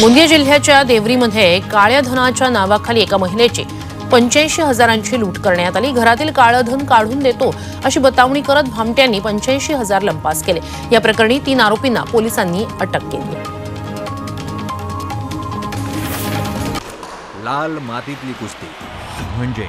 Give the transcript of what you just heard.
गोंदिया जिल्ह्याच्या देवरीमध्ये काळ्या धनाच्या नावाखाली एका महिलेची पंच्याऐंशी हजारांची लूट करण्यात आली. घरातील काळं धन काढून देतो अशी बतावणी करत भामट्यांनी पंच्याऐंशी हजार लंपास केले. या प्रकरणी तीन आरोपींना पोलिसांनी अटक केली. लाल मातीतली कुस्ती. म्हणजे?